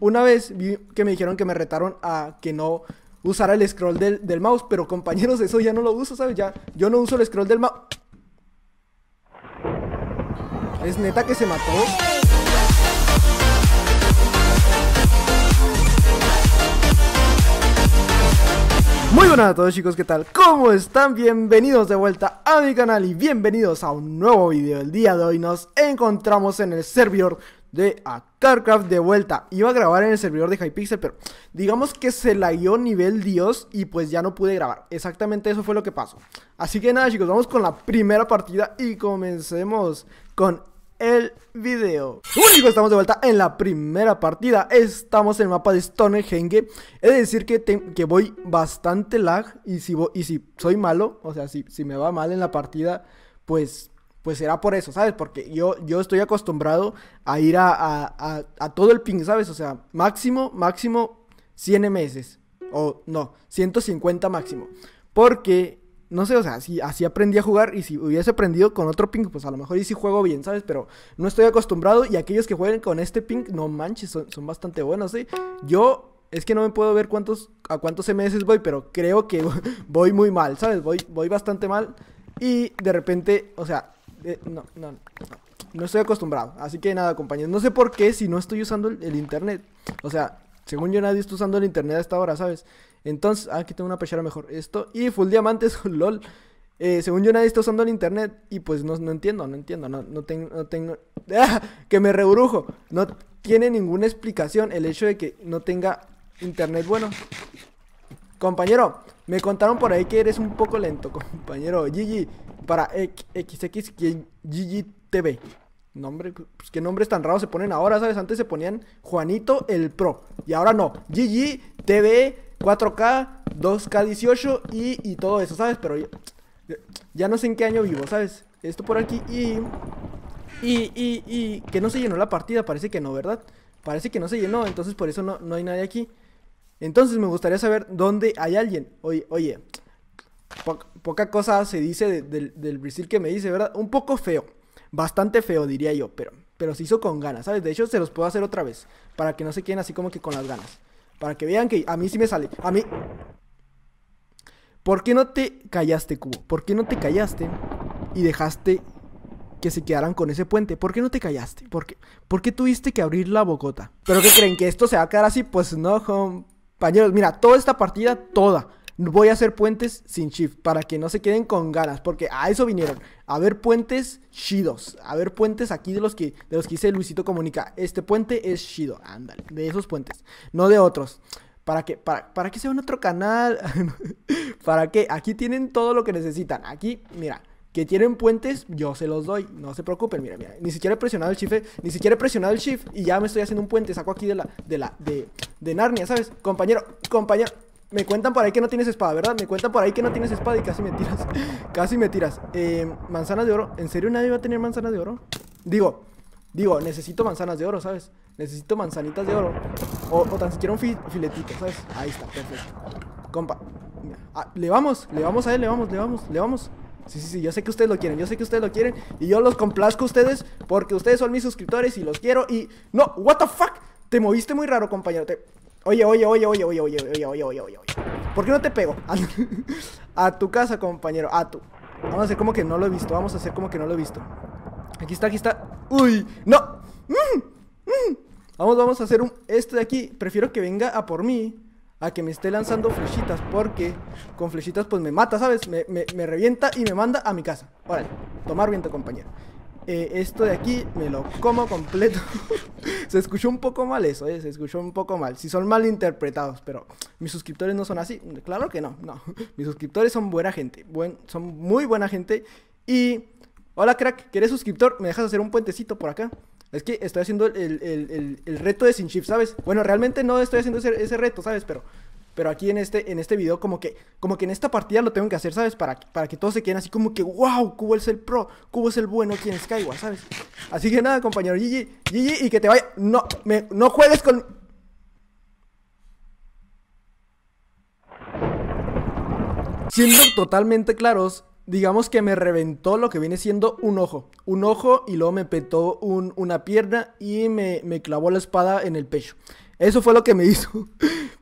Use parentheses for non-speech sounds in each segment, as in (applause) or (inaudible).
una vez vi que me dijeron que me retaron a que no usara el scroll del, del mouse, pero compañeros, eso ya no lo uso, ¿sabes? Ya, yo no uso el scroll del mouse. Es neta que se mató. Muy buenas a todos chicos, ¿qué tal? ¿Cómo están? Bienvenidos de vuelta a mi canal y bienvenidos a un nuevo video El día de hoy nos encontramos en el servidor de a CarCraft de vuelta Iba a grabar en el servidor de Hypixel, pero digamos que se la dio nivel Dios y pues ya no pude grabar Exactamente eso fue lo que pasó Así que nada chicos, vamos con la primera partida y comencemos con el video. Bueno estamos de vuelta en la primera partida. Estamos en el mapa de Stonehenge. He de decir que, que voy bastante lag. Y si, y si soy malo, o sea, si, si me va mal en la partida, pues pues será por eso, ¿sabes? Porque yo, yo estoy acostumbrado a ir a, a, a, todo el ping, ¿sabes? O sea, máximo, máximo 100 ms. O no, 150 máximo. Porque no sé, o sea, así, así aprendí a jugar y si hubiese aprendido con otro ping, pues a lo mejor y sí juego bien, ¿sabes? Pero no estoy acostumbrado y aquellos que jueguen con este ping, no manches, son, bastante buenos, ¿sí? Yo es que no me puedo ver cuántos, a cuántos MS voy, pero creo que (laughs) voy muy mal, ¿sabes? Voy, voy bastante mal y de repente, o sea, eh, no, no, no, no estoy acostumbrado. Así que nada, compañeros, no sé por qué si no estoy usando el internet. O sea, según yo nadie está usando el internet a esta hora, ¿sabes? Entonces, ah, aquí tengo una pechera mejor. Esto. Y full diamantes, (laughs) lol. Eh, según yo nadie está usando el internet. Y pues no, entiendo, no entiendo. No, no tengo. No tengo (laughs) ¡Ah! Que me rebrujo. No tiene ninguna explicación el hecho de que no tenga internet bueno. Compañero, me contaron por ahí que eres un poco lento, (laughs) compañero. GG, para XX, TV. Nombre, pues qué nombres tan raros se ponen ahora, ¿sabes? Antes se ponían Juanito el Pro. Y ahora no. GG, TV, 4K, 2K18 y, todo eso, ¿sabes? Pero ya, no sé en qué año vivo, ¿sabes? Esto por aquí y, y, y, y... Que no se llenó la partida, parece que no, ¿verdad? Parece que no se llenó, entonces por eso no, no hay nadie aquí. Entonces me gustaría saber dónde hay alguien. Oye, oye, poca cosa se dice del Brasil que me dice, ¿verdad? Un poco feo. Bastante feo, diría yo, pero, pero se hizo con ganas, ¿sabes? De hecho, se los puedo hacer otra vez, para que no se queden así como que con las ganas. Para que vean que a mí sí me sale. A mí... ¿Por qué no te callaste, Cubo? ¿Por qué no te callaste y dejaste que se quedaran con ese puente? ¿Por qué no te callaste? ¿Por qué, ¿Por qué tuviste que abrir la bocota? ¿Pero qué creen? ¿Que esto se va a quedar así? Pues no, compañeros. Mira, toda esta partida, toda voy a hacer puentes sin shift para que no se queden con ganas, porque a eso vinieron, a ver puentes chidos, a ver puentes aquí de los que de los que hice Luisito Comunica. Este puente es chido, ándale, de esos puentes, no de otros. ¿Para qué? ¿Para, para que sea un otro canal? (laughs) ¿Para qué? Aquí tienen todo lo que necesitan. Aquí, mira, que tienen puentes, yo se los doy. No se preocupen, mira, mira. Ni siquiera he presionado el shift, ni siquiera he presionado el shift y ya me estoy haciendo un puente. Saco aquí de la, de la, de, de Narnia, ¿sabes? Compañero, compañero, me cuentan por ahí que no tienes espada, ¿verdad? Me cuentan por ahí que no tienes espada y casi me tiras. (laughs) casi me tiras. Eh, manzanas de oro. ¿En serio nadie va a tener manzanas de oro? Digo, digo, necesito manzanas de oro, ¿sabes? Necesito manzanitas de oro. O, tan siquiera un filetito, ¿sabes? Ahí está, perfecto. Compa. Ah, le vamos, le vamos a él, le vamos, le vamos, le vamos. Sí, sí, sí, yo sé que ustedes lo quieren, yo sé que ustedes lo quieren Y yo los complazco a ustedes porque ustedes son mis suscriptores y los quiero y... No, what the fuck Te moviste muy raro, compañero Te... Oye, oye, oye, oye, oye, oye, oye, oye, oye, oye, oye. ¿Por qué no te pego? (laughs) A tu casa, compañero. A tu. Vamos a hacer como que no lo he visto. Vamos a hacer como que no lo he visto. Aquí está, aquí está. ¡Uy! ¡No! Vamos, vamos a hacer un... Este de aquí. Prefiero que venga a por mí. A que me esté lanzando flechitas. Porque con flechitas pues me mata, ¿sabes? Me, me, me revienta y me manda a mi casa. Órale. Tomar viento, compañero. Eh, esto de aquí me lo como completo. (laughs) se escuchó un poco mal eso, eh, se escuchó un poco mal. Si son mal interpretados, pero mis suscriptores no son así. Claro que no, no. (laughs) Mis suscriptores son buena gente, son muy buena gente. Y, hola crack, ¿quieres suscriptor? ¿Me dejas hacer un puentecito por acá? Es que estoy haciendo el, reto de Sin Shift, ¿sabes? Bueno, realmente no estoy haciendo ese reto, ¿sabes? Pero pero aquí en este, en este video, como que, como que en esta partida lo tengo que hacer, ¿sabes? Para, para que todos se queden así como que, wow, Cubo es el pro, Cubo es el bueno aquí en Skyward, ¿sabes? Así que nada, compañero, GG, GG, y que te vaya, no, me, no juegues con... Siendo totalmente claros, digamos que me reventó lo que viene siendo un ojo. Un ojo y luego me petó una pierna y me, me clavó la espada en el pecho. Eso fue lo que me (laughs) hizo.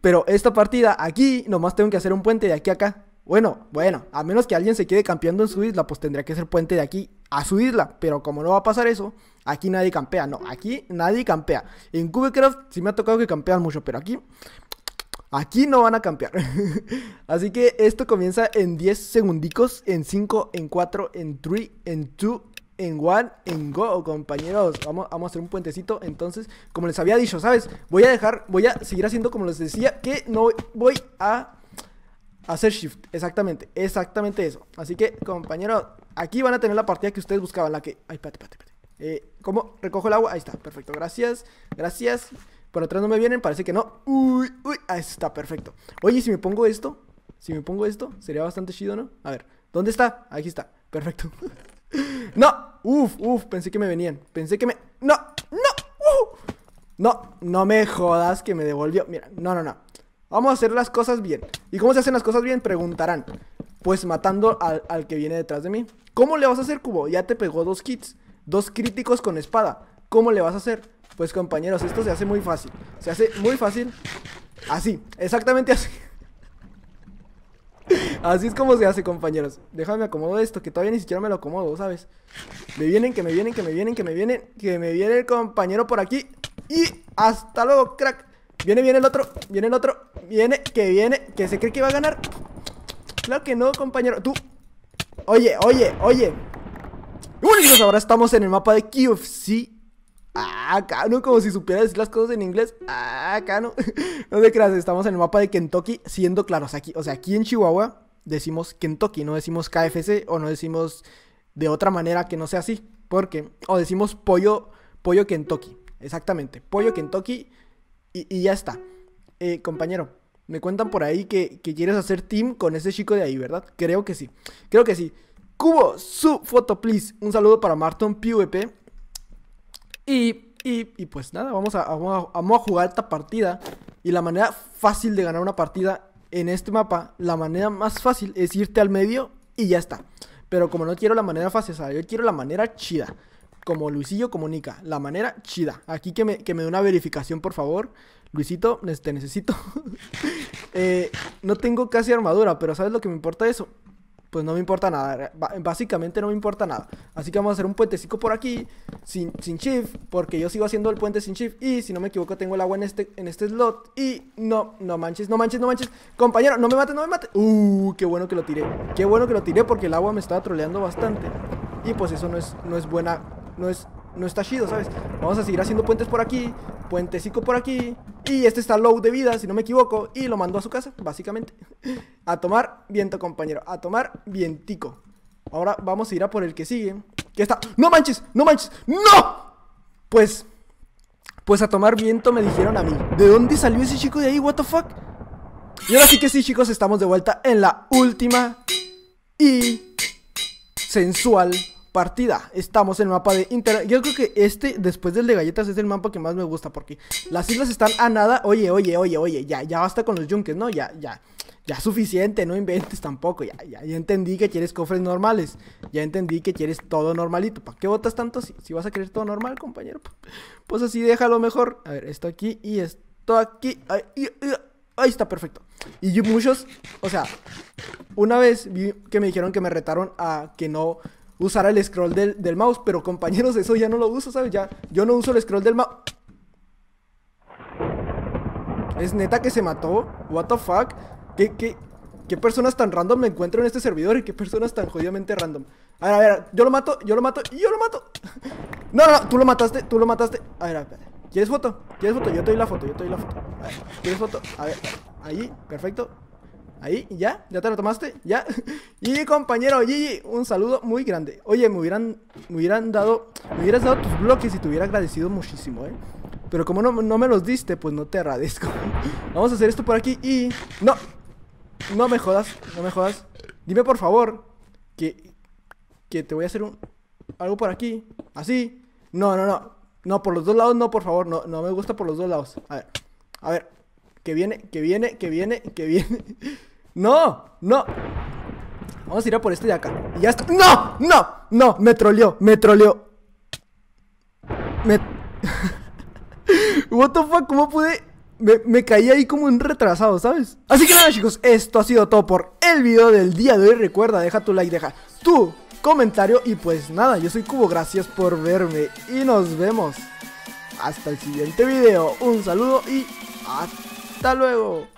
Pero esta partida, aquí, nomás tengo que hacer un puente de aquí a acá. Bueno, bueno, a menos que alguien se quede campeando en su isla, pues tendría que hacer puente de aquí a su isla. Pero como no va a pasar eso, aquí nadie campea. No, aquí nadie campea. En Cubecraft sí me ha tocado que campean mucho, pero aquí Aquí no van a campear. (laughs) Así que esto comienza en 10 segundicos, en 5, en 4, en 3, en 2, en 1, en go, compañeros. Vamos, vamos, a hacer un puentecito. Entonces, como les había dicho, ¿sabes? Voy a dejar, voy a seguir haciendo como les decía, que no voy a hacer shift. Exactamente, exactamente eso. Así que, compañeros, aquí van a tener la partida que ustedes buscaban, la que... Ay, espérate, espérate, espérate. Eh, ¿Cómo recojo el agua? Ahí está, perfecto. Gracias, gracias. Por atrás no me vienen, parece que no. Uy, uy, ahí está, perfecto. Oye, si me pongo esto, si me pongo esto, sería bastante chido, ¿no? A ver, ¿dónde está? Aquí está, perfecto. (laughs) no, uf, uf, pensé que me venían. Pensé que me... No, no, uh. No, no me jodas que me devolvió. Mira, no, no, no. Vamos a hacer las cosas bien. ¿Y cómo se hacen las cosas bien? Preguntarán. Pues matando al, al que viene detrás de mí. ¿Cómo le vas a hacer, Cubo? Ya te pegó dos kits. Dos críticos con espada. ¿Cómo le vas a hacer? Pues compañeros, esto se hace muy fácil. Se hace muy fácil. Así, exactamente así. Así es como se hace, compañeros. Déjame acomodo esto, que todavía ni siquiera me lo acomodo, ¿sabes? Me vienen, que me vienen, que me vienen, que me vienen, que me viene el compañero por aquí. Y hasta luego, crack. Viene, viene el otro, viene el otro, viene, que viene, que se cree que va a ganar. Claro que no, compañero. Tú. Oye, oye, oye. Bueno, ahora estamos en el mapa de KFC Ah, Cano, como si supiera decir las cosas en inglés. Ah, Cano. (laughs) no te creas, estamos en el mapa de Kentucky, siendo claros aquí. O sea, aquí en Chihuahua decimos Kentucky, no decimos KFC o no decimos de otra manera que no sea así. Porque, o decimos pollo, pollo Kentucky. Exactamente, pollo Kentucky y, ya está. Eh, compañero, me cuentan por ahí que, que, quieres hacer team con ese chico de ahí, ¿verdad? Creo que sí. Creo que sí. Cubo, su foto, please. Un saludo para Marton PvP. Y, y, pues nada, vamos a, vamos a, jugar esta partida. Y la manera fácil de ganar una partida en este mapa, la manera más fácil es irte al medio y ya está. Pero como no quiero la manera fácil, o yo quiero la manera chida. Como Luisillo comunica, la manera chida. Aquí que me, que me dé una verificación, por favor. Luisito, te necesito. (laughs) Eh, no tengo casi armadura, pero ¿sabes lo que me importa eso? Pues no me importa nada. Básicamente no me importa nada. Así que vamos a hacer un puentecito por aquí, sin, sin shift, porque yo sigo haciendo el puente sin shift. Y si no me equivoco, tengo el agua en este, en este slot. Y no, no manches, no manches, no manches. Compañero, no me mates, no me mates. Uh, qué bueno que lo tiré. Qué bueno que lo tiré porque el agua me estaba troleando bastante. Y pues eso no es, no es buena, no es no está chido, ¿sabes? Vamos a seguir haciendo puentes por aquí, puentecico por aquí. Y este está low de vida, si no me equivoco. Y lo mando a su casa, básicamente. A tomar viento, compañero. A tomar vientico. Ahora vamos a ir a por el que sigue. Que está... ¡No manches! ¡No manches! ¡No! Pues... Pues a tomar viento me dijeron a mí. ¿De dónde salió ese chico de ahí? ¿What the fuck? Y ahora sí que sí, chicos, estamos de vuelta en la última y sensual partida. Estamos en el mapa de Inter. Yo creo que este, después del de galletas, es el mapa que más me gusta. Porque las islas están a nada. Oye, oye, oye, oye. Ya, ya basta con los yunques, ¿no? Ya, ya. Ya suficiente, no inventes tampoco. Ya, ya, ya entendí que quieres cofres normales. Ya entendí que quieres todo normalito. ¿Para qué votas tanto si, si vas a querer todo normal, compañero? Pues así déjalo mejor. A ver, esto aquí y esto aquí. Ahí, está, perfecto. Y muchos, o sea, una vez vi que me dijeron que me retaron a que no usar el scroll del, mouse. Pero compañeros, eso ya no lo uso, ¿sabes? Ya, yo no uso el scroll del mouse. ¿Es neta que se mató? ¿What the fuck? ¿Qué, qué, qué personas tan random me encuentro en este servidor? ¿Y qué personas tan jodidamente random? A ver, a ver, yo lo mato, yo lo mato yo lo mato. (laughs) No, no, no, tú lo mataste, tú lo mataste. A ver, a ver. ¿Quieres foto? ¿Quieres foto? Yo te doy la foto, yo te doy la foto. A ver, ¿quieres foto? A ver, ahí, perfecto. Ahí, ya, ya te lo tomaste, ya. (laughs) Y compañero Gigi, un saludo muy grande. Oye, me hubieran, me hubieran dado, me hubieras dado tus bloques y te hubiera agradecido muchísimo, eh. Pero como no, no me los diste, pues no te agradezco. (laughs) Vamos a hacer esto por aquí y... ¡No! No me jodas, no me jodas. Dime por favor que, que te voy a hacer un, algo por aquí. Así. No, no, no. No, por los dos lados no, por favor. No, no me gusta por los dos lados. A ver. A ver. Que viene, que viene, que viene, que viene. (laughs) No, no. Vamos a ir a por este de acá. Y ya está. ¡No! ¡No! ¡No! Me troleó, me troleó. Me. (laughs) What the fuck, ¿cómo pude? me, me, caí ahí como un retrasado, ¿sabes? Así que nada chicos, esto ha sido todo por el video del día de hoy. Recuerda, deja tu like, deja tu comentario y pues nada, yo soy Cubo, gracias por verme y nos vemos hasta el siguiente video. Un saludo y hasta luego.